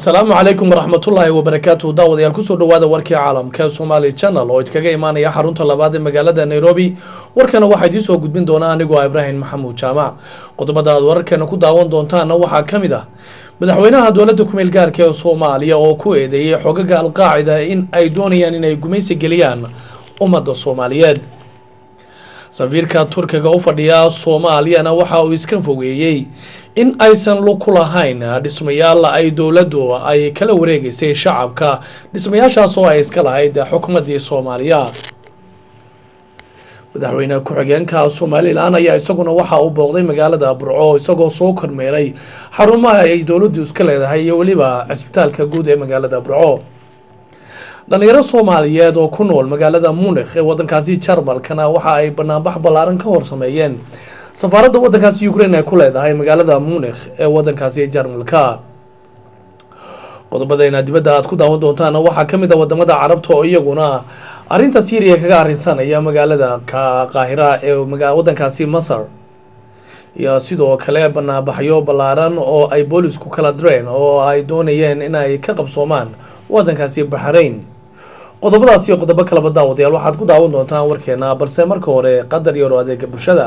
asalaamu calaykum waraxmatullaahi wabarakaatu daawadayaal ku soo dhawaada warkii caalamka ee somaali channel oo idkaga imaanaya xarunta labaad ee magaalada nairobi. Warkana waxaa idiin soo gudbin doona anigoo ibraahim maxamuud jaamac qodobada aad wararkeena ku daawan doontaana waxaa ka mid ah madaxweynaha dowladda kumeel gaarka ee soomaaliya oo ku eedeeyay xogaga alqaacida in ay doonayaan inay gumaysi geliyaan ummadda soomaaliyeed safiirka turkiga u fadhiya soomaaliyana waxa uu iska fogeeyey in aysan lug ku lahayn dhismayaal ay dowladdu ay kala wareegeysay shacabka. Dhismayaashaas oo ay iska lahayd xukuumaddii soomaaliya. Madaxweyne ku-xigeenka somalilan ayaa isaguna waxa uu booqday magaalada burco isagoo soo kormeeray xarumaha ay dowladdu iska leedahay iyo weliba cisbitaalka guud ee magaalada burco dhalinyaro soomaaliyeed oo ku nool magaalada munikh ee wadankaasi jarmalkana waxa ay banaanbax ballaaran ka hor sameeyeen safaaradda wadankaasi ukraine ay ku leedahay magaalada munikh ee wadankaasi jarmalka. Qodobadayna dibadda aad ku daawan doontaana waxaa ka mid a waddamada carabta oo iyaguna arrinta syriya kaga arrinsanaya magaalada qaahira ee wadankaasi masar. Iyo sidoo kale banaanbaxyo ballaaran oo ay boolisku kala direen oo ay doonayeen in ay ka qabsoomaan wadankaasi baxrayn qodobadaas iyo qodobo kaleba daawadayaal. Waxaad ku daawan doontaan warkeena balse marka hore qadar yaro adeega bulshada.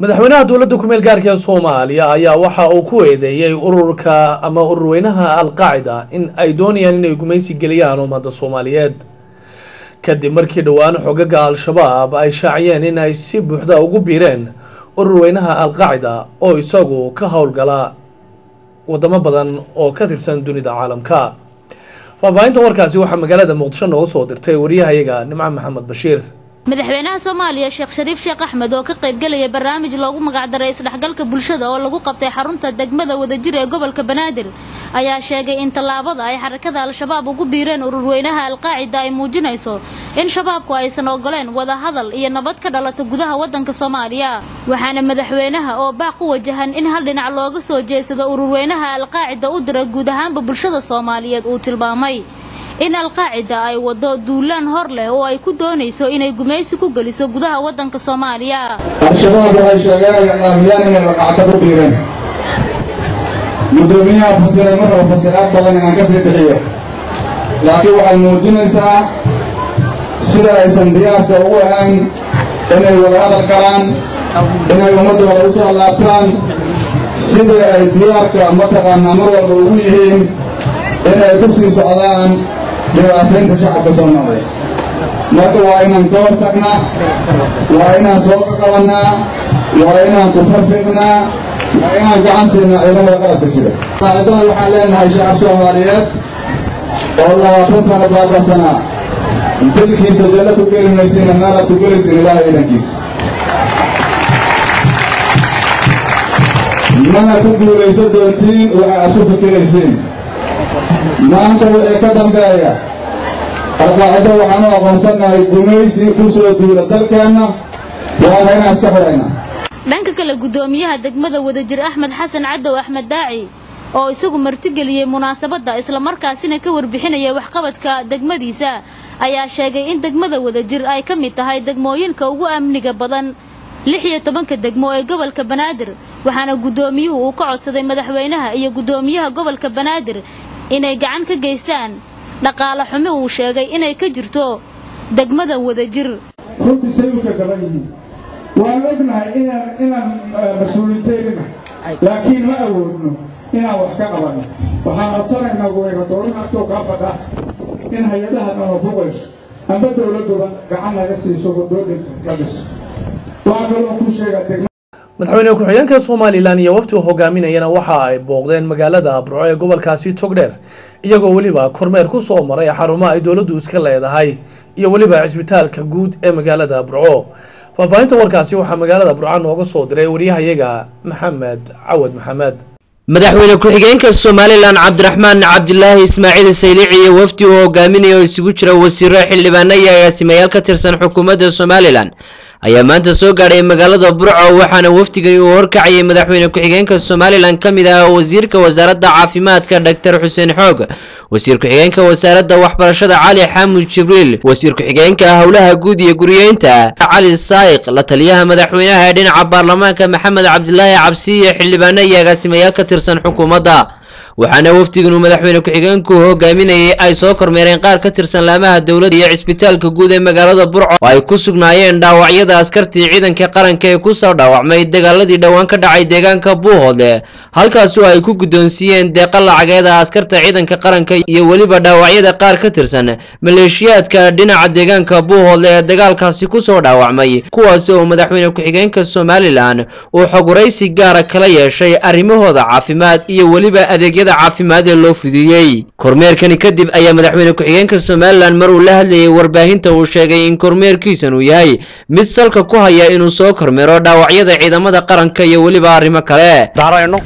Madaxweynaha dowladda kumeel gaarka ee soomaaliya ayaa waxa uu ku eedeeyey ururka ama ururweynaha alqaacida in ay doonayaan inay gumaysi geliyaan ummadda soomaaliyeed. Kadib markii dhowaan xogaga al-shabaab ay shaaciyeen in ay si buuxda ugu biireen ururweynaha alqaacida oo isagu ka howlgala wadamo badan oo ka tirsan dunida caalamka. Faahfaahinta warkaasi waxaa magaalada muqdisho nooga soo dirtay wariyahayaga nimco maxamed bashiir madaxweynaha soomaaliya sheekh shariif sheekh axmed oo ka qaybgelaya barnaamij loogu magacdaray isdhexgalka bulshada oo lagu qabtay xarunta degmada wadajir ee gobolka banaadir ayaa sheegay in tallaabada ay xarakada al-shabaab ugu biireen ururweynaha alqaacida ay muujinayso in shabaabku aysan ogoleen wadahadal iyo nabad ka dhalata gudaha wadanka soomaaliya. Waxaana madaxweynaha oo baaq u wajahan in hal dhinac looga soo jeesado ururweynaha alqaacida u dira guud ahaanba bulshada soomaaliyeed uu tilmaamay in alqaacida ay wado duulaan hor leh oo ay ku doonayso inay gumaysi ku geliso gudaha wadanka soomaaliya. Al-shabaab waxay sheegeen qaamiyaan inay laqacta ku biireen. Guddoomiyaha fasiray ma rabo fasiraad badan inaan ka sii bixiyo. Laakiin waxay muujinaysaa sida aysan diyaarka ugu ahayn inay wadahadal galaan inay ummaddooda u soo laabtaan sidii ay diyaarka mataqaanaa mar walba ugu yihiin inay ku sii socdaan dhibaataynta shacabka soomaaliya marka waa inaan ka hor tagnaa waa inaan soo qaqabannaa waa inaan ku farfiqnaa waa inaan gacan siinaa ciidamada qalabka sida qaacidada waxaan leenahay shacab soomaaliyeed oo labaatan sano baabasana dilkiisa jalla ku geli maysiina meelaad ku gelaysin ilaahay ciidankiisa mana ku guulayso doontiin waxa aad ku fikiraysiin maanta wixii ka dambeeya. Alqaacido waxaan u aqoonsannahay gumaysi ku soo duula dalkeenna waana inaan iska xidhayna dhanka kale guddoomiyaha degmada wadajir axmed xasan cadow axmed daaci oo isagu martigeliyey munaasabadda islamarkaasina ka warbixinaya waxqabadka degmadiisa ayaa sheegay in degmada wadajir ay ka mid tahay degmooyinka ugu amniga badan lix iyo tobanka degmo ee gobolka banaadir waxaana guddoomiyuhu uu ka codsaday madaxweynaha iyo guddoomiyaha gobolka banaadir inay gacan ka geystaan? Dhaqaale xumi uu sheegay inay ka jirto degmada wadajir. Runtii say u ka gaban yihiin. Waan ognahay inaan inaan mas'uuliyinteenina laakiin ma awoodno inaan wax ka qabanno waxaan codsanaynaa gubayradoorin agtoo kaa fadha in hay'adaha nama buqayso amba dowladduba gacan naga siiso waddooyinka la dhiso. Waxaa kaloo kuu sheegaa madaxweyne ku-xigeenka somalilan iyo wafti u hogaaminayana waxa ay booqdeen magaalada burco ee gobolkaasi togdheer iyagoo weliba kormeer ku soo maray xarumaha ay dowladdu iska leedahay iyo weliba cisbitaalka guud ee magaalada burco faahfaahinta warkaasi waxaa magaalada burco nooga soo diray waryahayaga maxamed cawad maxamed. Madaxweyne ku-xigeenka somalilan cabdiraxmaan cabdilaahi ismaaciil saylici iyo wafdi uu hogaaminaya oo isugu jira wasiiro xildhibaano iyo agaasimayaal ka tirsan xukuumadda somalilan ayaa maanta soo gaadhay magaalada burco waxaana wafdigani uu horkacayay madaxweyne ku-xigeenka somalilan ka mid ah wasiirka wasaaradda caafimaadka dhaktar xuseen xoog. Wasiir ku-xigeenka wasaaradda waxbarashada cali xaamud jibriil. Wasiir ku-xigeenka howlaha guud iyo guriyeynta cali saa'iq. La taliyaha madaxweynaha ee dhinaca baarlamaanka maxamed cabdilaahi iyo xildhibaano iyo agaasimayaal ka tirsan xukuumadda waxaana wafdigan uu madaxweyne ku-xigeenku hogaaminayay ay soo kormeereen qaar ka tirsan laamaha dowladda iyo cisbitaalka guud ee magaalada burco oo ay ku sugnaayeen dhaawacyada askartii ciidanka qaranka ee ku soo dhaawacmay dagaaladii dhowaan ka dhacay deegaanka buuhoodle halkaasoo ay ku guddoonsiiyeen deeqa lacageeda askarta ciidanka qaranka iyo weliba dhaawacyada qaar ka tirsan maleeshiyaadka dhinaca deegaanka buuhoodle ee dagaalkaasi ku soo dhaawacmay kuwaasi oo madaxweyne ku-xigeenka somalilan uu xoguraysi gaara kala yeeshay arrimahooda caafimaad iyo weliba adeegyada caafimaad ee loo fidiyey. Kormeerkani kadib ayaa madaxweyne ku-xigeenka somalilan mar uu la hadlayay warbaahinta uu sheegay in kormeerkiisan uu yahay mid salka ku haya inuu soo kormeero dhaawacyada ciidamada qaranka iyo weliba arrimo kale. Daarayno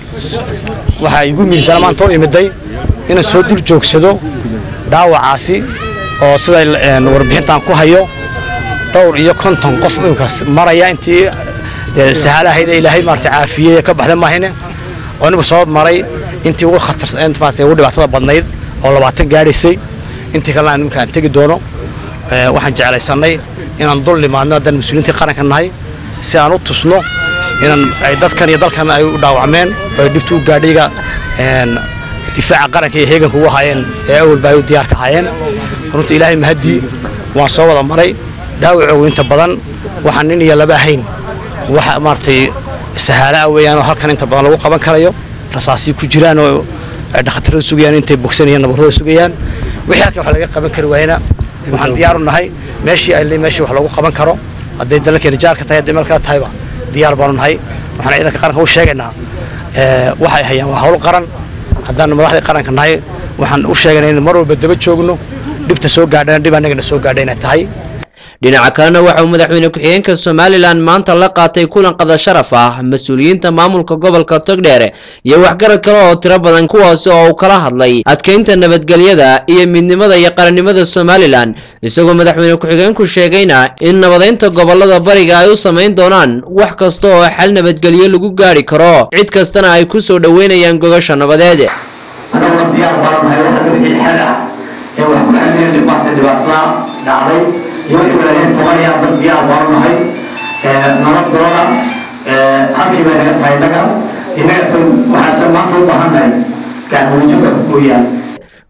waxaa igu miisaan maanta u imiday inaan soo dul joogsado dhaawacaasi oo sida warbixintan ku hayo. Dhowr iyo konton qof imikaas maraya intii sahaalahayd ee ilaahay maarata caafiyey ka baxda maahine oo niba soo maray intii ugu dhibaatada badnayd oo labaatan gaadhaysay. Intii kalena aan imika aan tegi doono waxaan jeclaysanay inaan dul nimaadno haddaan mas'uuliyiintii qaranka nahay si aan u tusno inaan ay dadkan iyo dalkan ay u dhaawacmeen oo ay dhibtu u gaadhayga difaaca qaranka iyo heeganka ugu haayeen ee awalba ay u diyaarka haayeen runta ilaahay mahaddii waan soo wada maray dhaawacoogu inta badan waxaan nin iyo laba ahayn. Waxa maaragtay sahaalaha weeyaan oo halkan inta badan lagu qaban karayo rasaasii ku jiraan oo ay dhakhtarada sugayaan intay bogsanayaan nabarrada sugayaan. Wixii halkan wax laga qaban kari waayna waxaan diyaar u nahay. Meeshii ay meeshii wax lagu qaban karo hadday dalalkeena jaarka tahay hadday meel kale tahayba diyaar baanu nahay. Waxaan ciidanka qaranka u sheegaynaa waxay hayaan waa hawl qaran. Haddaan madaxdii qaranka nahay waxaan u sheegaynaa in mar walba daba joogno dhibta soo gaadhana dhib annagana soo gaadha inay tahay dhinaca kalena waxauu madaxweyne ku-xigeenka somalilan maanta la qaatay kulan qada sharaf ah mas'uuliyiinta maamulka gobolka togdheer iyo waxgarad kale oo tiro badan kuwaasi oo uu kala hadlay adkeynta nabadgelyada iyo midnimada iyo qarannimada somalilan isagoo madaxweyne ku-xigeenku sheegayna in nabadeynta gobollada bariga ay u samayn doonaan wax kasta oo xal nabadgelyo lagu gaadhi karo cid kastana ay ku soo dhoweynayaan gogasha nabadeed. Diyaar wixii xal ah dhibaatada dhacday baahannahay gacmuujoga gooyaan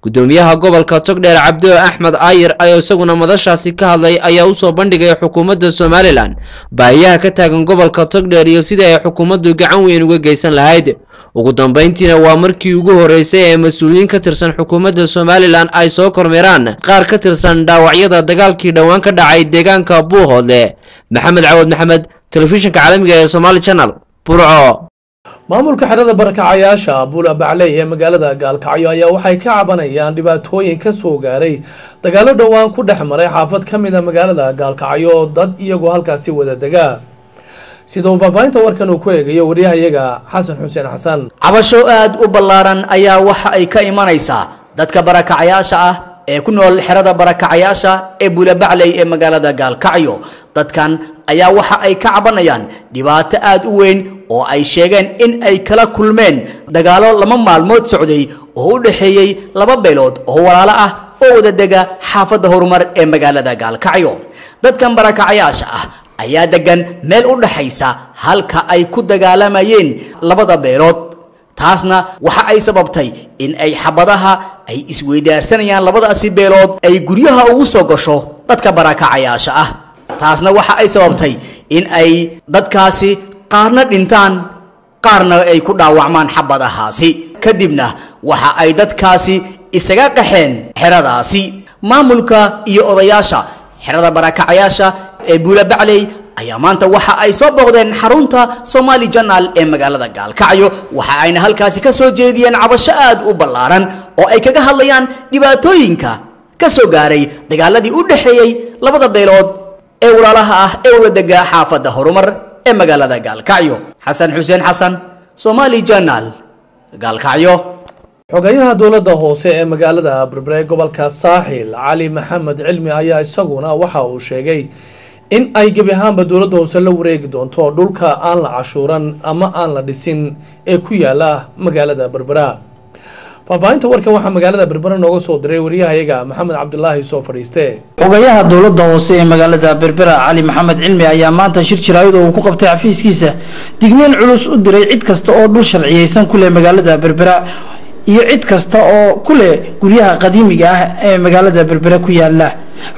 gudoomiyaha gobolka togdheer cabdo axmed aayir ayaa isaguna madashaasi ka hadlay ayaa u soo bandhigay xukuumadda somalilan. Baahiyaha ka taagan gobolka togdheer iyo sidii ay xukuumaddu gacan weyn uga geysan lahayd ugu dambayntiina waa markii ugu horreysay ee mas'uuliyiin ka tirsan xukuumadda somalilan ay soo kormeeraan qaar ka tirsan dhaawacyada dagaalkii dhowaan ka dhacay deegaanka buuhoodle maxamed cawad maxamed telefishinka caalamiga ee somaali channel burco maamulka xerada barakacayaasha buula bacley ee magaalada gaalkacyo ayaa waxay ka cabanayaan dhibaatooyin ka soo gaaray dagaalo dhowaan ku dhex maray xaafad ka mid a magaalada gaalkacyo dad iyagoo halkaasi wada degaa sida uu faahfaahinta warkan uu ku eegayo waryahayaga xasan xuseen xasan cabasho aad u ballaaran ayaa waxa ay ka imanaysaa dadka barakacayaasha ah ee ku nool xerada barakacayaasha ee buulabacley ee magaalada gaalkacyo. Dadkan ayaa waxa ay ka cabanayaan dhibaato aad u weyn oo ay sheegeen in ay kala kulmeen. Dagaalo laba maalmood socday oo u dhexeeyey laba beelood oo walaalo ah oo wada dega xaafadda horumar ee magaalada gaalkacyo. Dadkan barakacayaasha ah ayaa degan meel u dhaxaysa halka ay ku dagaalamayeen labada beelood taasna waxa ay sababtay in ay xabadaha ay isweydaarsanayaan labadaasi beelood ay guryaha ugu soo gasho dadka barakacayaasha ah. Taasna waxa ay sababtay in ay dadkaasi qaarna dhintaan qaarna ay ku dhaawacmaan xabadahaasi. Kadibna waxa ay dadkaasi isaga qaxeen xeradaasi. Maamulka iyo odayaasha xerada barakacayaasha ee buulabacley ayaa maanta waxa ay soo booqdeen xarunta Somali Journal ee magaalada Gaalkacyo. Waxa ayna halkaasi ka soo jeediyeen cabasho aad u ballaaran oo ay kaga hadlayaan dhibaatooyinka ka soo gaaray dagaaladii u dhaxeeyay labada beelood ee walaalaha ah ee wada dega xaafadda horumar ee magaalada Gaalkacyo. Xasan Xuseen Xasan Somali Journal Gaalkacyo. Xogayaha dowladda hoose ee magaalada berbere gobolka saaxil cali maxamed cilmi ayaa isaguna waxa uu sheegay in ay gebi ahaanba dowladda hoose la wareegi doonto dhulka aan la cashuuran ama aan la dhisin ee ku yaalla magaalada berbera faahfaahinta warkan waxaa magaalada berbera nooga soo diray wariyahayaga maxamed cabdulaahi soo fadhiiste xogayaha dowladda hoose ee magaalada berbera cali maxamed cilmi ayaa maanta shir jiraayad oo uu ku qabtay xafiiskiisa. Digniin culus u diray cid kasta oo dhul sharciyeysan ku leh magaalada berbera iyo cid kasta oo ku leh guryaha qadiimiga ah ee magaalada berbera ku yaalla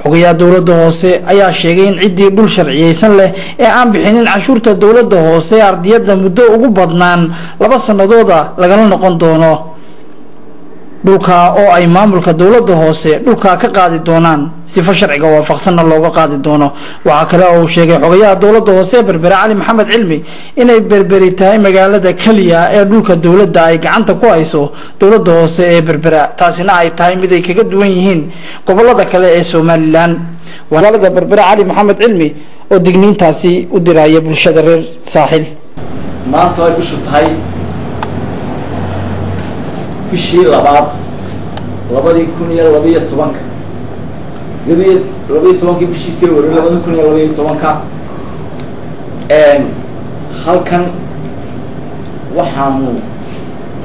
xogayaha dowladda hoose ayaa sheegay in ciddii dhul sharciyeysan leh ee aan bixinin cashuurta dowladda hoose ee muddo ugu badnaan laba sanadooda lagala noqon doono dhulka oo ay maamulka dowladda hoose dhulka ka qaadi doonaan sifa sharciga waafaqsanna looga qaadi doono. Waxaa kale oo uu sheegay xogayaha dowladda hoose ee berbere cali maxamed cilmi inay berberi tahay magaalada keliya ee dhulka dowladda ay gacanta ku hayso dowladda hoose ee berbera. Taasina ay tahay mid ay kaga duwan yihiin gobollada kale ee somalilan magaalada berbere cali maxamed cilmi oo digniintaasi u diraya bulshada reer saaxil. Maanta way bishu tahay bishii labaad labadii kun iyo labaiyo tobanka. Labiyo labaiyo tobankii bishii february labada kun iyo labaiyo tobanka. Halkan waxaanu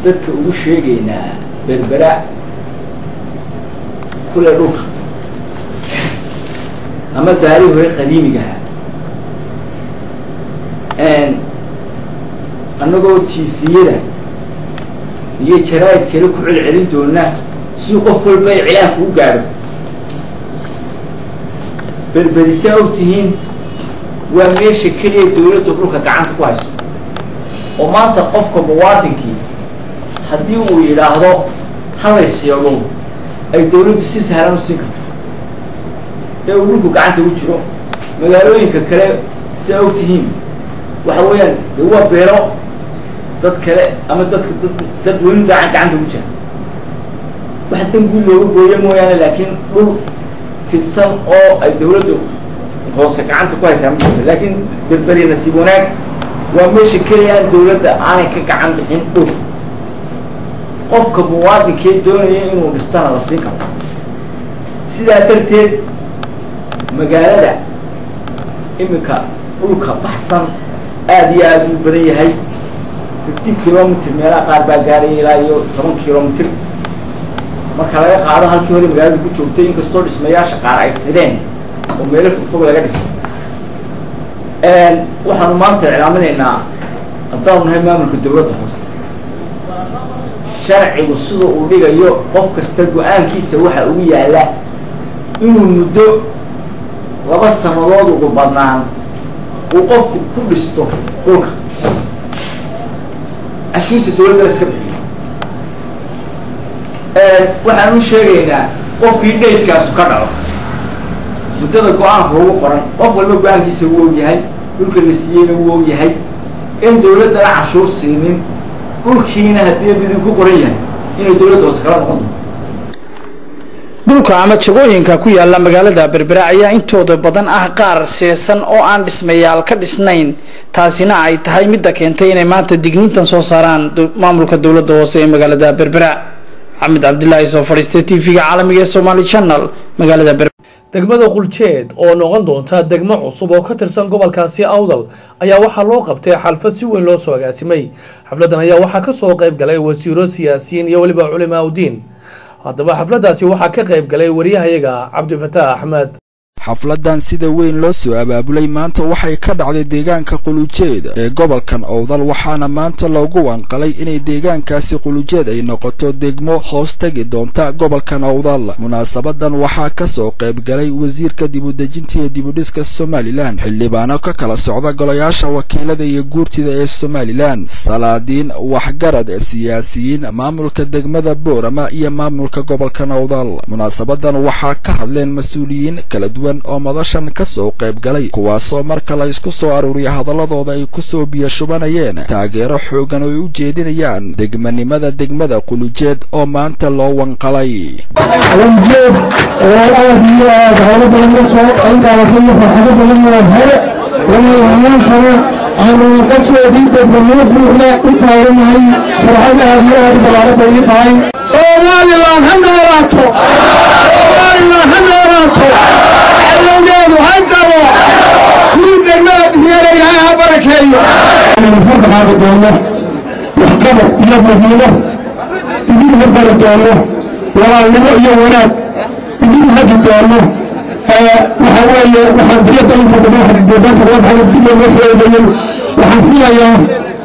dadka ugu sheegaynaa berbera kule dhulka. Ama daari hore qadiimigaha annagoo tifiyada iyo jaraa'id kale ku celcelin doona si qof walba ay cilaanka u gaadho. Berberisaa og tihiin waa meesha keliya dowladda dhulka gacanta ku hayso. Oo maanta qofka muwaadinkii haddii uu yidhaahdo halaysyado ay dowladdu si sahlan u siin karto. Ee uu dhulku gacanta u jiro magaalooyinka kale saa og tihiin. Waxa weeyaan dee waa beero dad kale ama dadka dad weynu dacan gacanta ugu jira. Wax dan guud looga gooyo mooyaane laakiin dhul fidsan oo ay dowladdu hoose gacanta ku haysaa ma jirto. Laakiin berberi nasiib wanaag waa meesha keliya aan dowladda aanay ka gacan bixin dhul. Qofka muwaadinkee doonaya inuu dhistana la siin karo. Sidaa darteed magaalada iminka dhulka baxsan aada iyo aada u badan yahay fifteen kilomitr meelaha qaar baa gaaraya ilaa iyo toban kilomitr marka laga qaado halkii hore magaalada ku joogtay inkastoo dhismayaasha qaar ay fideen oo meelo fogfog laga dhisay. Waxaanu maanta iclaaminaynaa haddaanu nahay maamulka dowladda hoose. Sharcigu sida uu dhigayo qof kasta go'aankiisa waxa ugu yaalla inuu muddo laba sanadood ugu badnaan uu qofku ku dhisto dhulka cashuurta dowladda la iska bixiyo waxaanu sheegaynaa qofkii dhaydkaasu ka dhaco. Muddada go'aanka ugu qoran qof walba go'aankiisa uu og yahay dhulka la siiyeyna uu og yahay in dowladdana cashuur siinin dhulkiina haddii miduu ku qoran yahay inay dowladda hoose kala noqon doonto dhulka ama jagooyinka ku yaalla magaalada berbera ayaa intooda badan ah qaar seesan oo aan dhismayaal ka dhisnayn. Taasina ay tahay midda keentay inay maanta digniintan soo saaraan maamulka dowladda hoose ee magaalada berbera. Maxamed cabdilaahi soo fadhiistay t v-ga caalamiga ee somaali channel magaalada degmada quljeed oo noqon doonta degmo cusub oo ka tirsan gobolkaasi awdal ayaa waxaa loo qabtay xalfad si weyn loo soo agaasimay xafladan ayaa waxaa ka soo qayb galay wasiiro siyaasiyiin iyo weliba culimaa udiin haddaba xafladaasi waxaa ka qayb galay wariyahayaga cabdifataax axmed xafladan sida weyn loo soo abaabulay maanta waxay ka dhacday deegaanka qulujeed ee gobolkan owdal waxaana maanta loogu wanqalay inay deegaankaasi qulujeed ay noqoto degmo hoos tegi doonta gobolkan owdal munaasabadan waxaa ka soo qayb galay wasiirka dibudejinta iyo dibudhiska somalilan xildhibaano ka kala socda golayaasha wakiilada iyo guurtida ee somalilan salaadiin waxgarad siyaasiyiin maamulka degmada boorama iyo maamulka gobolkan owdal munaasabadan waxaa ka hadleen mas'uuliyiin kala duwan oo madashan ka soo qayb galay kuwaasoo marka la isku soo aruuriya hadaladooda ay ku soo biyashubanayeen taageero xoogan oo ay u jeedinayaan degmanimada degmada qulujeed oo maanta loo wanqalay. Badan badan aanu qasheedii degmanimo buuxda u taaganahay farxad aad iyo aad balaarada ii tahay. Somalilan ha noolaato! Somalilan ha noolaato waxaan jabo kuruudegmada bixiyana ilaahay ha barakeeyo wuxuu dhaqaaqi doono waxqabad iyo midnimo idin hordari doono walaalnimo iyo wanaag idin hagi doono waxaa weeye waxaan biryada inta badan waxaa deegaanka kala baxay dunida loo soo eedeeyey waxaan filayaa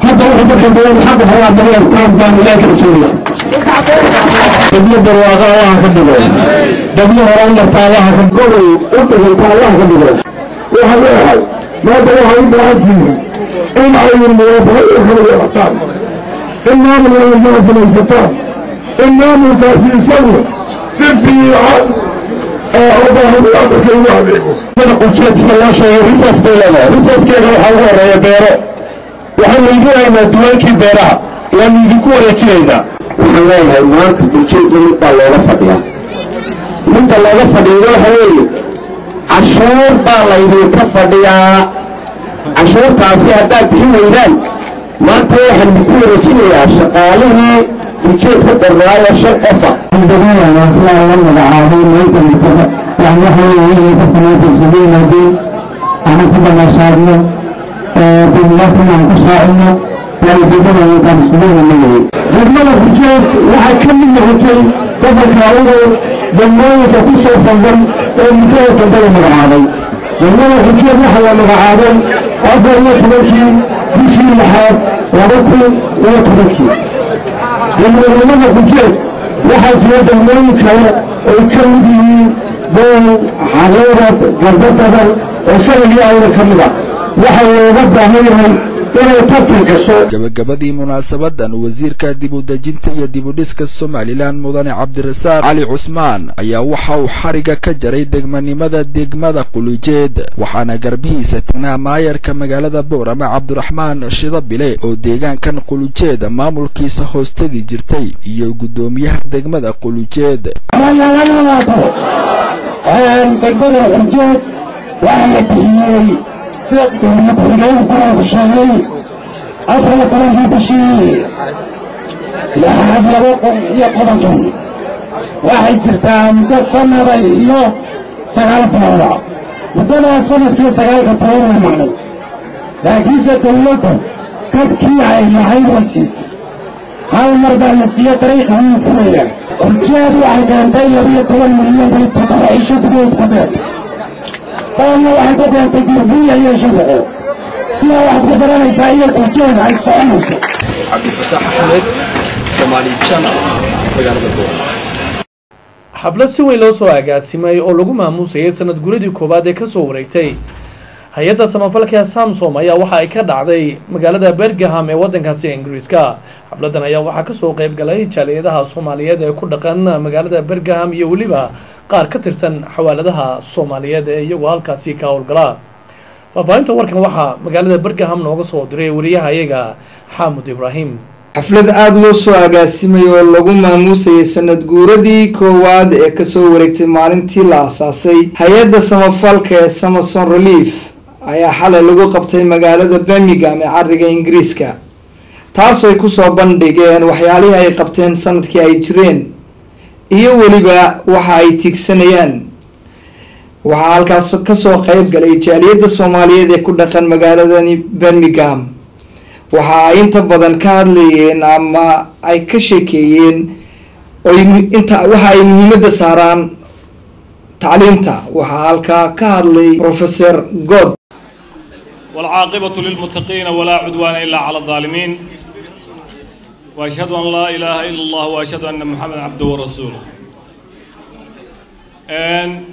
hadda wuxuu ka dambeeya xagga hawaa daryeertaan baan ilaahi ka rajeynaya dabyo barwaaqa allaha ka dhigo dabyo hore u marta allaha ka gobay u dhiganta allaha ka dhigo waxaan leeyahay maanta waxay u baahan tihiin in ay muwaafaqo iyo kala yeelataan in maamul wanaagsan samaysataan. In maamulkaasi isagu si fiican qujeed sida loo sheegay risaas bay leedahay. Risaaskeeda waxaa ugu horreeya beero waxaanu idinaynaa duwaankii beeraha waanu idinku wareejinaynaa waxaan leeyahay maanta ujeedka mid baa looga fadhiyaa. Midda looga fadhiya waxa weeye cashuur baa laydinka fadhiyaa. Cashuurtaasi haddaad bixin weydaan maanta waxaan idinku wareejinayaa shaqaalihii ujeedka qornaayo shan qofa. Magacaabay aanan ku waalidnimada intaan isugu yimaanayay degmada hujeed waxay ka mid noqotay gobolka awdow degmooyinka ku soo fandan ee muddada dambada magacaabay degmada hujeed waxa la magacaabay afar iyo tobankii bishii lixaad laba kun iyo tobankii degmadnimada hujeed waxaa jira degmooyin kale ay ka mid yihiin bool xareerad garbadadan oo sanagii awda ka mid a waxa looga baahan yahay inay tartan gasho gabagabadii munaasabadan wasiirka dib u dejinta iyo dib u dhiska somalilan mudane cabdirasaaq cali cusmaan ayaa waxa uu xariga ka jaray degmanimada degmada qulujeed waxaana garbihiisa tagnaa maayarka magaalada boorame cabdiraxmaan shidabile oo deegaankan qulujeed maamulkiisa hoostegi jirtay iyo guddoomiyaha degmada qulujeed. Degmada qulujeed waxaa la bixiyey sida ku-xigeenka gobolku sheegay afar iyo tobankii bishii lixaad laba kun iyo tobankii waxay jirtaa muddo sanada iyo sagaal bilooda muddadaa sannadkii sagaalka bilood way maqnay laakiinse dawladdu kabkii ay lahayd way siisay hal mar baa la siiye dariiqa wuu furaya urjeed waxay keentay labiyo toban milyan bay cisho gudahood ku badanna waxay ku keentay gurbiya iyo shabaqo sidaa waxaad ku garanaysaa iyo urjeed ay soconayso cabdifataax axmed somaali channel. Magaalada boorame xaflad si weyn loo soo agaasimay oo lagu maamuusayay sanad guradii koowaad ee ka soo wareegtay hay'adda samafalka samsom ayaa waxa ay ka dhacday magaalada bergaham ee wadankaasi ingiriiska xafladan ayaa waxaa ka soo qeyb galay jaaliyadaha soomaaliyeed ee ku dhaqan magaalada bergaham iyo weliba qaar ka tirsan xawaaladaha soomaaliyeed ee iyagoo halkaasi ka howlgala faahfaahinta warkan waxaa magaalada bergaham nooga soo diray wariyaha iyaga xaamud ibraahim. Xaflad aada loo soo agaasimay oo lagu maamuusayay sanad guuradii koowaad ee ka soo wareegtay maalintii la asaasay hay'adda samafalka ee samason relief ayaa xalay lagu qabtay magaalada birmingham ee cariga ingiriiska taasoo ay ku soo bandhigeen waxyaalihii ay qabteen sannadkii ay jireen iyo weliba waxa ay tiigsanayaan waxaa halkaas ka soo qeyb galay jaaliyadda soomaaliyeed ee ku dhaqan magaalada birmingham. Waxa ay inta badan ka hadlayeen ama ay ka sheekeeyeen waxa ay muhiimadda saaraan tacliimta waxaa halkaa ka hadlay rofeor god walcaaqibatu lilmuttaqiina walaa cudwaana ilaa cala aldaalimiin وأشهد أن لا إله إلا الله وأشهد أن محمد عبده ورسوله أن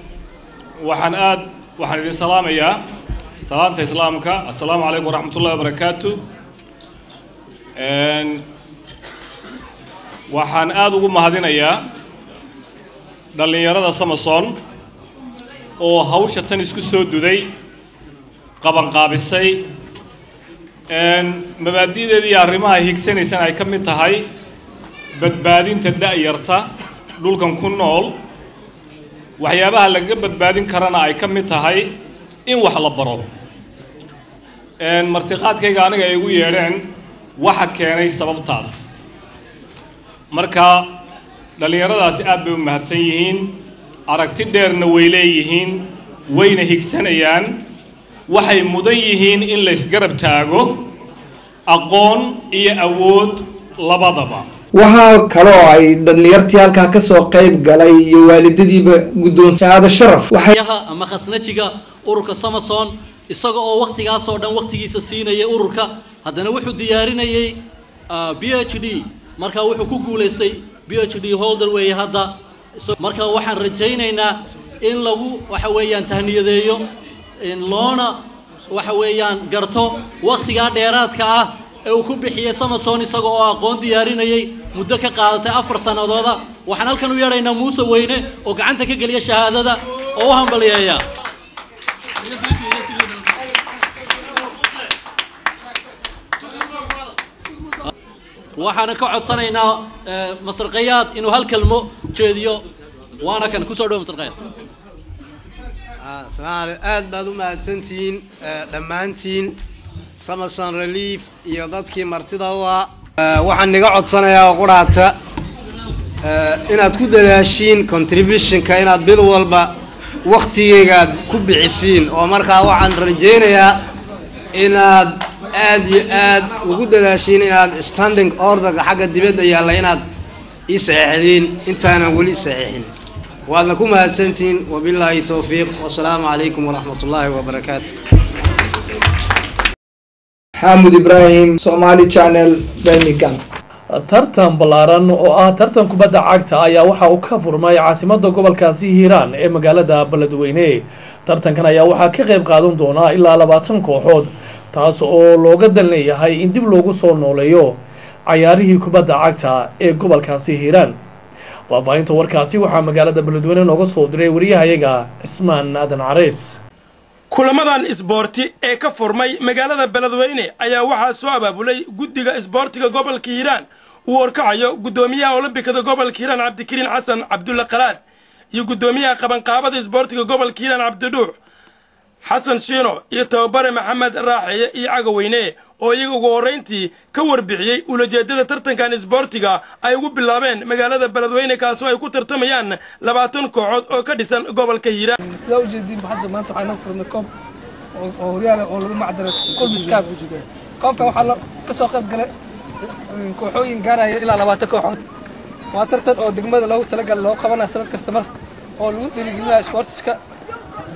وحن آد وحن إذن سلام يا سلامة إسلامك السلام عليكم ورحمة الله وبركاته أن waxaan aada ugu mahadinayaa dhallinyarada samason oo hawsha tan isku soo duday qabanqaabisay mabaadi'deeda iyo arrimaha higsanaysan ay ka mid tahay badbaadinta da'yarta dhulkan ku nool waxyaabaha lagaga badbaadin karana ay ka mid tahay in wax la baro. Martiqaadkayga aniga ay igu yeedheen waxa keenay sababtaas. Marka dhallinyaradaasi aad bay u mahadsan yihiin aragti dheerna way leeyihiin wayna higsanayaan waxay mudan yihiin in la isgarab taago aqoon iyo awood labadaba. Waxaa kaloo ay dhallinyartii halkaa ka soo qayb galay iyo waalidadiiba guddoon shahaado sharaf. Waxay yaha ama khasnajiga ururka samason isaga oo wakhtigaasoo dhan wakhtigiisa siinayay ururka haddana wuxuu diyaarinayay b h d. Marka wuxuu ku guulaystay b h d holder weeye hadda. Marka waxaan rajaynaynaa in lagu waxa weeyaan tahniyadeeyo loona waxa weeyaan garto wakhtigaa dheeraadka ah ee uu ku bixiyey samason isaga oo aqoon diyaarinayay muddo ka qaadatay afar sannadooda waxaan halkan u yeedhaynaa muuse weyne oo gacanta ka geliya shahaadada oo u hambaliyeeya waxaana ka codsanaynaa masarqayaad inuu hal kelmo jeediyo. Waana kan ku soo dhow masarqayaad soomaali aad baad u mahadsantihiin dhammaantiin. Samason relief iyo dadkii martida u ah. Waxaan niga codsanayaa oo quraata inaad ku dadaashiin contributionka inaad bil walba waktigeygaad ku bixisiin oo markaa waxaan rajaynayaa inaad aad iyo aad ugu dadaashiin inaad standing orderka xagga dibadda yaalla inaad ii saxeexdiin intaanan weli saxeexin waadna ku mahadsantihiin wabilaahi towfiiq wasalaamu calaykum waraxmat ullaahi wabarakaatu xaamud ibraahim somali channel birmingham. Tartan ballaaran oo ah tartan kubadda cagta ayaa waxa uu ka furmay caasimadda gobolkaasi hiiraan ee magaalada beledweyne. Tartankan ayaa waxaa ka qayb qaadan doonaa ilaa labaatan kooxood taas oo looga dan leeyahay in dib loogu soo nooleeyo cayaarihii kubadda cagta ee gobolkaasi hiiraan faahfaahinta warkaasi waxaa magaalada beledweyne nooga soo diray wariyahayaga cismaan aadan carays kulamadan isboorti ee ka furmay magaalada beledweyne ayaa waxaa soo abaabulay guddiga isboortiga gobolka hiiraan uu warkacayo guddoomiyaha olombikada gobolka hiiraan cabdikariin xasan cabdulla qalaad iyo guddoomiyaha qabanqaabada isboortiga gobolka hiiraan cabdidhuux xasan shiino iyo tababare maxamed raaxeye iyo cagaweyne oo iyaga ugu horrayntii ka warbixiyey ulajeedada tartankan isboortiga ay ugu bilaabeen magaalada beledweyne kaasoo ay ku tartamayaan labaatan kooxood oo ka dhisan gobolka hiiraan sidaa ujeediinba hadda maanta waxaa inoo furmay koob oo horyaal oo lagu macdaro kulmiskaab koobka waxaa ka soo qayb galay kooxooyin gaaraya ilaa labaatan kooxood. Waa tartan oo degmada loogu talagalay loo qabanaya sanad kasta mar oo lagu dhiirigelinaya sportiska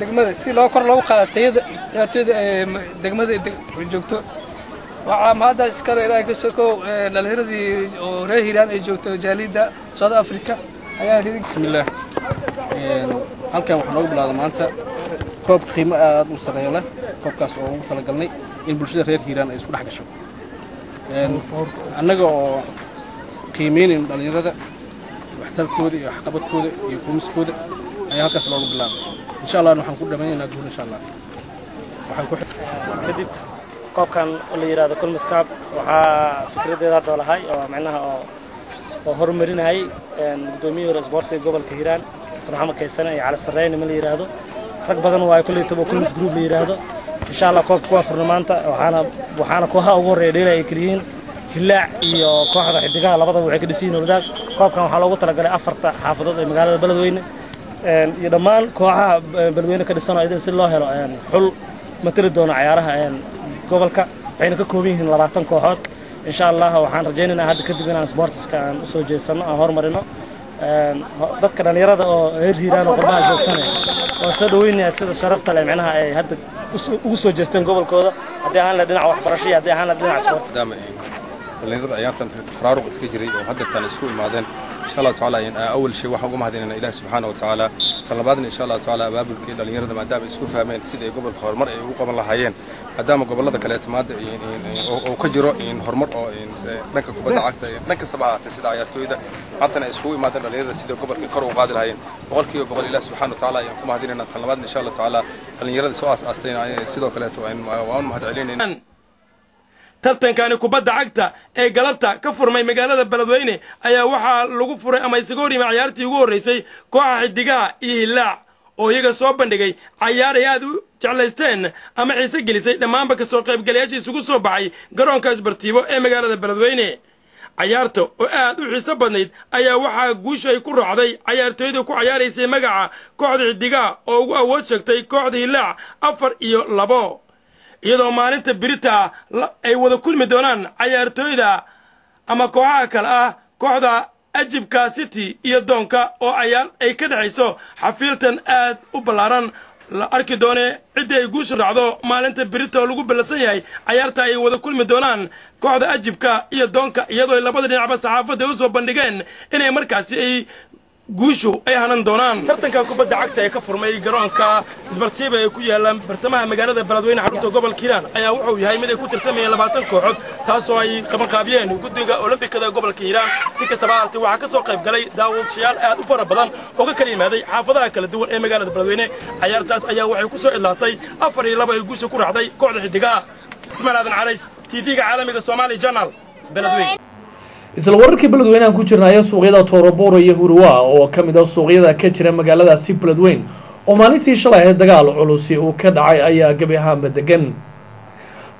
degmada. Si loo kor loogu qaada tayada ciyaartooyda degmada joogto waxaa mahadda iskale ilaahay ka sokow dhalinyaradii oo reer hiiraan ay joogto jaalida south africa ayaa hiri bismillaah halkan waxaa noogu bilaada maanta koob qiimo aad u sarreeyo leh koobkaas oo ugu talagalnay in bulshada reer hiiraan ay isku dhex gasho annaga oo qiimeynayn dhallinyarada waxtarkooda iyo waxqabadkooda iyo kumiskooda ayaa halkaas loogu bilaabay insha allah waxaan ku dhammaynaynaa guul insha allah kadib koobkan la yidhahdo kulmiskaab waxaa fikradeeda hadda lahay oo macnaha oo oo horumarinayay guddoomiyihii hore isboortiga gobolka hiiraan xasan maxamed kaysane iyo cali sarreyn nima la yidhaahdo rag badan waa kolley tabo kulmis group la yidhaahdo insha allah koobka waa furna maanta waxaana waxaana kooxaha ugu horreeya dheela ay keliyihiin hillaac iyo kooxda xidigaha labadaba waxay ka dhisan yihiin wadaag koobkan waxaa loogu talagalay afarta xaafadood ee magaalada beledweyne. Iyo dhammaan kooxaha beledweyne ka dhisanoo idin si loo helo xul matali doona cayaaraha gobolka waxayna ka kooban yihiin labaatan kooxood. Insha allah waxaan rajaynaynaa hadda kadib inaan sportiska aan u soo jeedsano aan horumarino. Dadka dhallinyarada oo heer hiiraan oo qurbaha joogtana waan soo dhaweynaya sida sharafta leh micnaha ay hadda ugu soo jeesteen gobolkooda haddii ahaan la dhinaca waxbarasho iyo haddii ahaan la dhinaca sports لأن رضا أيامتان تقرارو إسكجري وحدرتان إسكو إمادين إن شاء الله تعالى إن أول شيء واحد قم هذين إن سبحانه وتعالى. طلباتنا إن شاء الله تعالى باب الكيل لأن رضا ما دام إسكو فهمين سيدة قبل خور مرء وقبل الله هايين أدام قبل الله ذكالات ماد إن إن أو كجرو إن هور مرء إن نكا كبدا نعم. عكتا نكا سبعة تسيدة عيارتو إذا حتنا إسكو إمادين لأن رضا سيدة قبل كي كرو وقادل هايين وقال كي وبغل إله سبحانه وتعالى إن قم هذين إن طلباتنا إن شاء الله تعالى. لأن رضا سؤال أستين سيدة كالات وإن وأن مهد علين إن tartankani kubadda cagta ee galabta ka furmay magaalada beledweyne ayaa waxaa lagu furay ama isaga hor cayaartii ugu horreysay kooxa xidigaha iyo hillaac oo iyaga soo bandhigay cayaar ay aad u jeclaysteen ama xiise gelisay dhammaanba ka soo qaybgalayaasha isugu soo baxay garoonka isbartiibo ee magaalada beledweyne. Cayaarta oo aad u xiiso badnayd ayaa waxaa guusha ay ku raacday cayaartooyda ku cayaaraysay magaca kooxda xidigaha oo ugu awood sheegtay kooxda hilaac afar iyo labo iyadoo maalinta birita ay wada kulmi doonaan cayaartooyda ama kooxaha kale ah kooxda ajibka city iyo doonka oo ay ka dhexayso xafiiltan aad u ballaaran. La arki doone ciddii ay guusha raacdo maalinta birita oo lagu ballansan yahay cayaarta ay wada kulmi doonaan kooxda ajibka iyo doonka iyadoo labada dhinacba saxaafadda ay u soo bandhigeen inay markaasi ay guushu ay hanan doonaan. Tartanka kubadda cagta ee ka furmay garoonka isbartiiba ee ku yaalla bartamaha magaalada beledweyne xarunta gobolka hiiraan ayaa wuxuu yahay mid ay ku tartamayeen labaatan kooxood taasoo ay qabanqaabiyeen guddiga olombikada gobolka hiiraan si kastaba ahaatee waxaa ka soo qayb galay daawadayaal aad u fara badan oo ka kala yimaaday xaafadaha kala duwan ee magaalada beledweyne cayaartaas ayaa waxay ku soo idlaatay afar iyo laba ay guusha ku raacday kooxda xidigaha. Ismaan aadan calays tv-ga caalamiga somali journal beledweyne isla wararkii beledweynehan ku jirnaya suuqyada tooroboro iyo hurwa oo ka mid ah suuqyada ka jira magaaladaasi beledweyn oo maalintii shalay ahayd dagaal culusi uu ka dhacay ayaa gebi ahaanba degan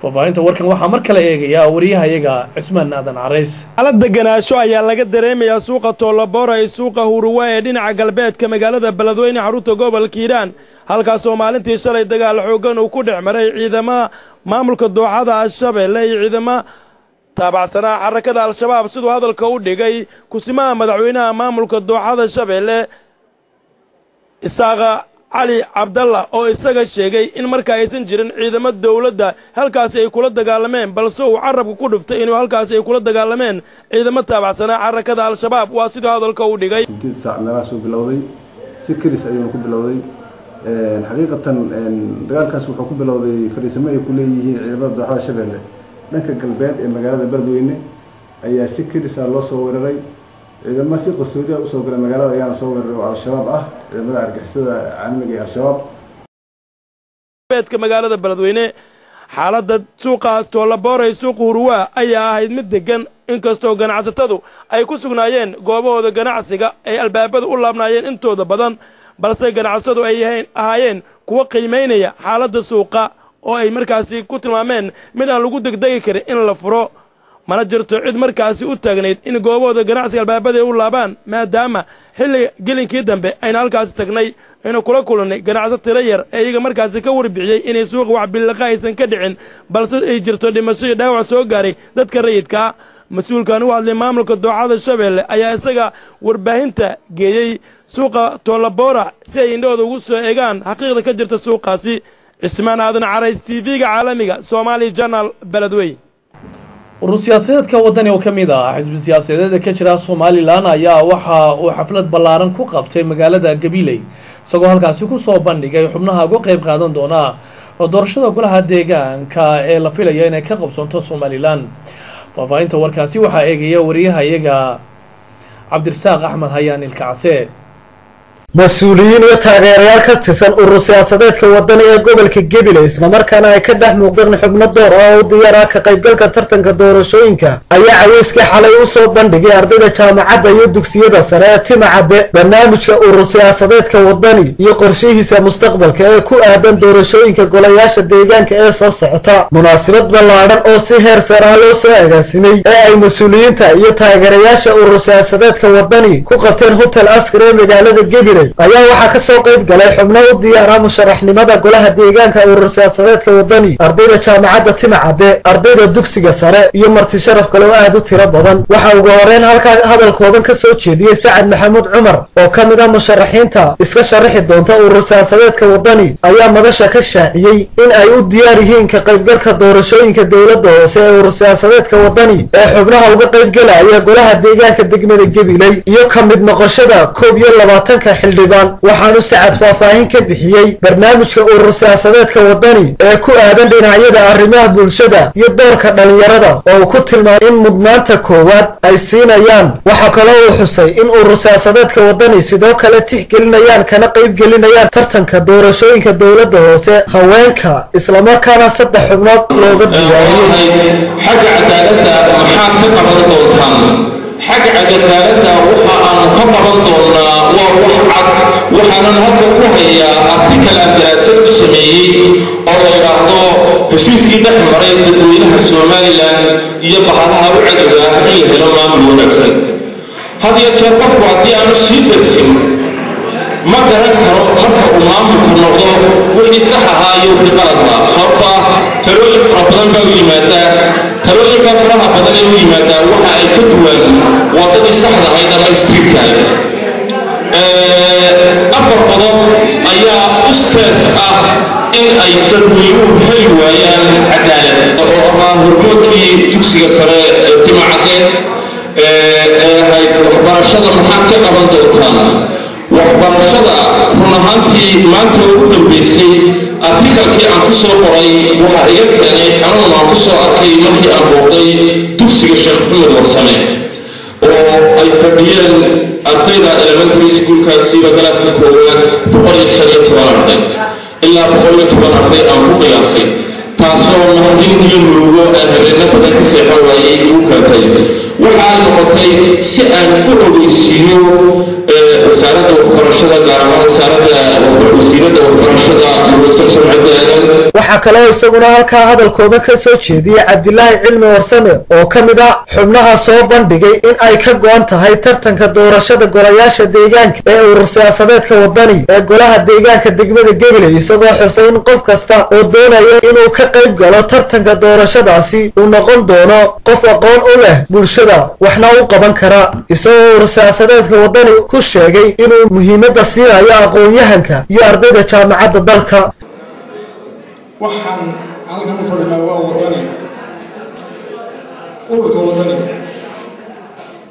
faahfaahinta warkan waxaa mar kale eegaya wariyahayaga cismaan aadan carays. Xaalad deganaasho ayaa laga dareemayaa suuqa toolaboro ee suuqa huruwa ee dhinaca galbeedka magaalada beledweyne xarunta gobolka hiiraan halkaasoo maalintii shalay dagaal xooggan uu ku dhex maray ciidamada maamulka dooxada al-shabeelle iyo ciidama taabacsanaa xarakada al-shabaab siduu hadalka u dhigay kusimaha madaxweynaha maamulka dooxada shabeelle isaaqa cali cabdalla oo isaga sheegay in marka aysan jirin ciidamo dawladda halkaasi ay kula dagaalameen balse uu carabka ku dhuftay inuu halkaasi ay kula dagaalameen ciidamo taabacsanaa xarakada al-shabaab. Waa siduu hadalka u dhigay. Sideed saac meelahaasuu bilowday si kelis ayuuna ku bilowday. Xaqiiqatan dagaalkaas wuxuu ku bilowday fariisimo ay ku leeyihiin ciidamada dooxada shabeelle dhanka galbeed ee magaalada beledweyne ayaa si kedisa loo soo weeraray. Ciidamo si qarsoodi ah u soo galay magaalada ayaana soo weeraray oo al-shabaab ah ciidamada argixisada caalamiga ee al-shabaab. Beedka magaalada beledweyne xaaladda suuqa toolaboorey suuqa hurwaa ayaa ahayd mid deggan. Inkastoo ganacsatadu ay ku sugnaayeen goobahooda ganacsiga ay albaabada u laabnaayeen intooda badan balse ganacsatadu ay ahaayeen kuwa qiimaynaya xaaladda suuqa oo ay markaasi ku tilmaameen mid aan lagu degdegi karin in la furo. Mana jirto cid markaasi u taagnayd in goobahooda ganacsiga albaabada u laabaan maadaama xilli gelinkii dambe ayna halkaasi tagnay aynu kula kulannay ganacso tiro yar ee iyaga markaasi ka warbixiyey inay suuqa wax billaqa aysan ka dhicin balse ay jirto dhimasho iyo dhaawac soo gaaray dadka rayidkaa mas'uulkan u hadlay maamulka dooxada shabeelle ayaa isaga warbaahinta geeyey suuqa toolaboora si ay indhahooda ugu soo eegaan xaqiiqda ka jirta suuqaasi cismaan aadan carays tv-ga caalamiga somaali journal beledweyn urur siyaasadeedka wadani oo ka mid ah xisbi siyaasadeeda ka jira somalilan ayaa waxa uu xaflad ballaaran ku qabtay magaalada gabiley isagoo halkaasi ku soo bandhigay xubnaha uga qayb qaadan doona doorashada golaha deegaanka ee la filaya inay ka qabsoonto somalilan faahfaahinta warkaasi waxaa eegaya wariyahayaga cabdirasaaq axmed hayaan ilkacse mas'uuliyiin iyo taageerayaal ka tirsan urur siyaasadeedka wadani ee gobolka gabiley islamarkaana ay ka dhex muuqdeen xubno door oo u diyaar ah ka qaybgalka tartanka doorashooyinka ayaa caweyskii xalay u soo bandhigay ardayda jaamacadda iyo dugsiyada sare ee timacadde. Barnaamijka urur siyaasadeedka wadani iyo qorshihiisa mustaqbalka ee ku aadan doorashooyinka golayaasha deegaanka ee soo socota munaasabad ballaadhan oo si heer sare ah loo soo agaasimay ee ay mas'uuliyiinta iyo taageerayaasha urur siyaasadeedka wadani ku qabteen hotel askar ee magaalada ayaa waxaa ka soo qayb galay xubno u diyaara musharaxnimada golaha deegaanka urur siyaasadeedka wadani ardayda jaamacadda timacadde ardayda dugsiga sare iyo marti sharaf kale oo aad u tiro badan. Waxaa ugu horeyn halkaa hadal kooban ka jeediyey sacad maxamuud cumar oo ka mid ah musharaxiinta iska sharaxi doonta urur siyaasadeedka wadani ayaa madasha ka shaaciyey in ay u diyaar yihiin ka qaybgalka doorashooyinka dowladda hoose ee urur siyaasadeedka wadani ee xubnaha uga qaybgalaya golaha deegaanka degmada gabiley iyo ka mid noqoshada koob iyo labaatanka xildhibaan waxaanu sacad faahfaahin ka bixiyey barnaamijka urur siyaasadeedka wadani ee ku aadan dhinacyada arrimaha bulshada iyo doorka dhallinyarada oo uu ku tilmaamay in mudnaanta koowaad ay siinayaan. Waxaa kaloo uu xusay in urur siyaasadeedka wadani sidoo kale tixgelinayaan kana qaybgelinayaan tartanka doorashooyinka dowladda hoose haweenka islamarkaana saddex xubnood looga diyaariyey xagga cadaaladda waxa aanu ka qaban doonnaa waa wax cad waxaanan halka ku hayaa artikal aan daraasad ku sameeyey oo la yidhaahdo heshiiskii dhex maray dadweynaha somalilan iyo bahalaha u cadowga ah in la helo maamul wanaagsan. Had iyo jeer qofku haddii aanu sii darsin ma garan karo marka uu maamulku noqdo wixii sax ahaa iyo wixii qalad ahaa sababtoo ah talooyin fara badan baa u yimaadaa talooyinka faraha badan ee u yimaadaa waxa ay ka duwan waddadii saxda ahayd ama streetkahay afar qodob ayaa u sees ah in ay dadweynuhu heli waayaan cadaalad. Oo ahaa hormoodkii dugsiga sare ee timacadeen ee ahayd waxbarashada maxaad ka qaban doontaan? Ahaantii maanta ugu dambeysay artikalkii aan ku soo qoray waxaa iga keenay xanuun aan ku soo arkay markii aan booqday dugsiga sheekh maxamed warsame oo ay fadhiyeen ardayda elementary schoolkaasiiba galaaska koowaad arday. Ilaa arday aan ku qiyaasay taasoo nahdin iyo murugo aan habeenno badan ka seexan waayay igu keentay waxa ay noqotay si aan u ogeysiiyo wasaaradda waxbarashada gaar ahaan wasiiradda waxbarashada mudaysar sumcadeedan waxaa kaloo isaguna halkaa hadalkooda ka soo jeediyey cabdilaahi cilmi warsame oo ka mid ah xubnaha soo bandhigay in ay ka go-an tahay tartanka doorashada golayaasha deegaanka ee urur siyaasadeedka wadani ee golaha deegaanka degmada gabiley isagoo xusay in qof kasta oo doonaya inuu ka qayb galo tartanka doorashadaasi uu noqon doono qof aqoon u leh bulshada waxna u qaban kara isagoo siyaasadeedka wadani ku sheegay inuu muhiimadda siinayo aqoon-yahanka iyo ardayda jaamacadda dalka. Waxaan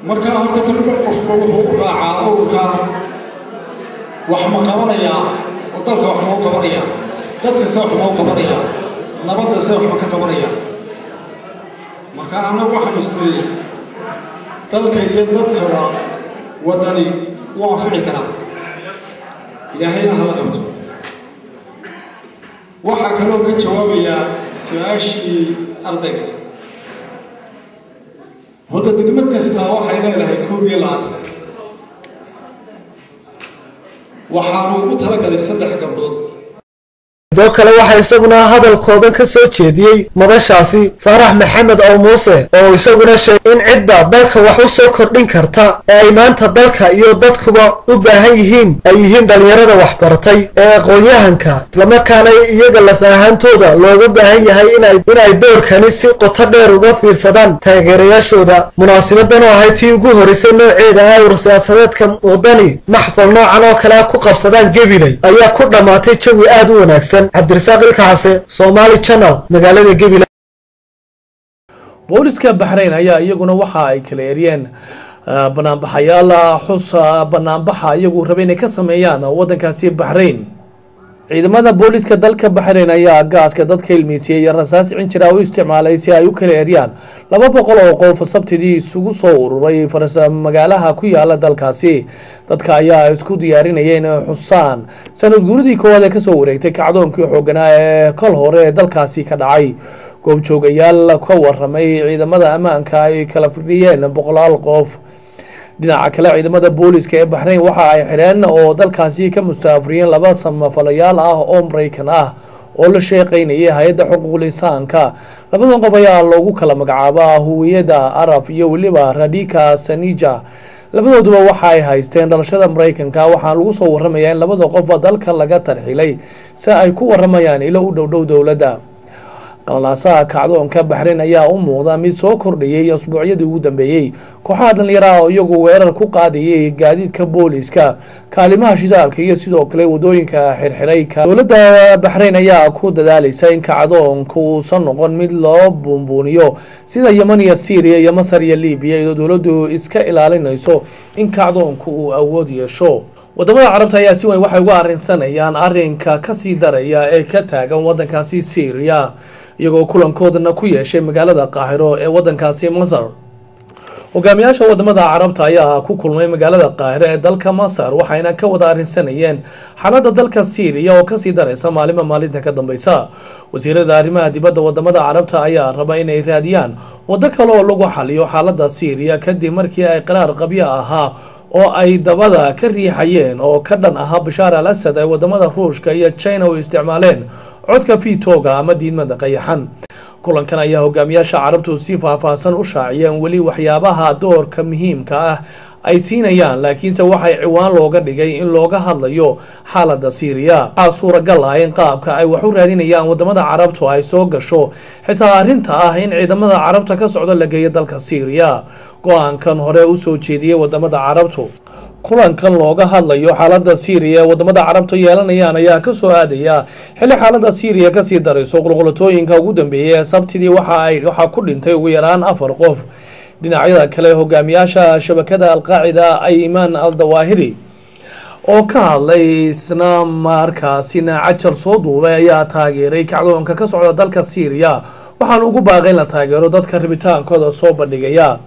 markaa horta kaliba qofba wuxuu u raacaa ururkaa wax ma qabanayaa oo dalka wax ma u qabanayaa dadkase wax ma u qabanayaa nabaddase wax ma ka qabanayaa. Marka annagu waxaan isniri dalka iyo dadkaba wadani wuu anfici karaa ilaahayna hala qabto. Waxaa kaloo ka jawaabayaa su'aashii ardayga. Wadda degmad kasta waxay leedahay koob iyo labaatan waxaanu u talagalay saddex gabdhood sidoo kale waxaa isaguna hadalkoodan ka soo jeediyey madashaasi faarax maxamed oo muuse oo isaguna sheegay in cidda dalka wax u soo kordhin karta ee ay maanta dalka iyo dadkuba u baahan yihiin ay yihiin dhallinyarada waxbartay ee aqoon-yahanka. Islamarkaana iyaga laf ahaantooda looga baahan yahay inay doorkani si qoto dheer uga fiirsadaan taageerayaashooda. Munaasabadan oo ahayd tii ugu horeysay nooceeda ah ur siyaasadeedka wadani maxfal noocan oo kale ku qabsadaan gabiley ayaa ku dhammaatay jawi aada u wanaagsan cabdirasaaq ilkaxase somaali channel magaalada gabiley booliska baxrayn ayaa iyaguna waxa ay kala eryeen banaanbaxayaal xus banaanbaxa iyagu raba inay ka sameeyaan wadankaasi baxrayn ciidamada booliska dalka baxrayn ayaa gaaska dadka ilmiisiyey iyo rasaas cinjira u isticmaalay si ay u kala eryaan laba boqol oo qof sabtidii isugu soo ururay magaalaha ku yaalla dalkaasi. Dadka ayaa isku diyaarinaya inay xusaan. Sanad guuridii koowaad ee ka soo wareegtay kacdoonkii xooganaa ee kol hore ee dalkaasi ka dhacay. Goobjoogayaal ka waramay ciidamada ammaanka ay kala firdhiyeen boqolaal qof dhinaca kale ciidamada booliska ee baxrayn waxa ay xidheen oo dalkaasi ka mustaafuriyeen laba samafalayaal ah oo maraykan ah oo la sheeqeynayay hay'adda xuquuqul insaanka labadan qof ayaa loogu kala magacaaba huwiyada araf iyo weliba radika sanija. Labadooduba waxa ay haysteen dhalashada maraykanka. Waxaa lagu soo waramayaa in labada qofa dalka laga tarxilay si ay ku waramayaan ilo u dhowdhow dowladda qalalaasaha kacdoonka baxrayn ayaa u muuqda mid soo kordhayay asbuucyadii ugu dambeeyey kooxaha dhallinyaraha oo iyagu weerar ku qaadayay gaadiidka booliska kaalimaha shidaalka iyo sidoo kale waddooyinka xirxiray dowladda baxrayn ayaa ku dadaalaysa in kacdoonka uusan noqon mid loo buunbuuniyo sida yeman iyo syriya iyo masar iyo libiya iyadoo dowladdu iska ilaalinayso in kacdoonku uu awood yeesho. Wadamada carabta ayaa si weyn waxay uga arrinsanayaan arrinka ka sii daraya ee ka taagan wadankaasi syriya iyagoo kulankoodana ku yeeshay magaalada qaahiro ee wadankaasi masar. Hogaamiyaasha waddamada carabta ayaa ku kulmay magaalada qaahiro ee dalka masar waxayna ka wada arrinsanayeen xaaladda dalka syriya oo ka sii daraysa maalinba maalinta ka dambeysa wasiirada arrimaha dibadda waddamada carabta ayaa raba inay raadiyaan waddo kale oo lagu xaliyo xaaladda syriya kadib markii ay qaraar qabyo ahaa oo ay dabada ka riixayeen oo ka dhan ahaa bashaar al asad ay waddamada ruushka iyo china u isticmaaleen codka vitoga ama diidmada qayaxan kulankan ayaa hogaamiyaasha carabtu si faahfaahsan u shaaciyeen weli waxyaabaha doorka muhiimka ah ay siinayaan laakiinse waxay ciwaan looga dhigay in looga hadlayo xaalada siiriya waxaa suuragal ah in qaabka ay wax u raadinayaan waddamada carabtu ay soo gasho xitaa arrinta ah in ciidamada carabta ka socdo la geeyo dalka siiriya go'aankan hore u soo jeediyey waddamada carabtu kulankan looga hadlayo xaalada siiriya ee waddamada carabta yeelanayaan ayaa ka soo aadaya. Xilli xaalada siiriya ka sii darayso qulqulatooyinka ugu dambeeyay ee sabtidii waxa ay waxaa ku dhintay ugu yaraan afar qof. Dhinacyada kale hogaamiyaasha shabakada alqaacida ayman al dawaahiri oo ka hadlay isna markaasina cajar soo duubay ayaa taageeray kacdoonka ka socda dalka siiriya waxaana ugu baaqay la taageero dadka rabitaankooda soo bandhigaya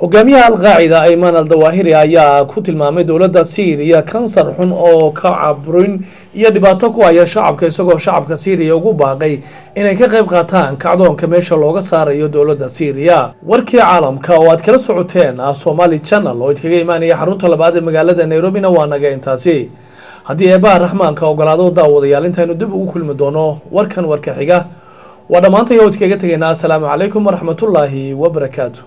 hogaamiyaha alqaacida ayman al dawaahiri ayaa ku tilmaamay dowladda siiriya kansar xun oo ka cabrin iyo dhibaato ku haya shacabka isagoo shacabka siiriya ugu baaqay inay ka qayb qaataan kacdoonka meesha looga saarayo dowladda siiriya. Warkii caalamka oo aad kala socoteen ah somali channel oo idkaga imaanaya xarunta labaad ee magaalada nairobina waa naga intaasi. Haddii eebaha raxmaanka ogolaado daawadayaal intaynu dib ugu kulmi doono warkan warka xiga waa dhammaantay oo idkaga tegaynaa asalaamu calaykum waraxmatullaahi wabarakaatu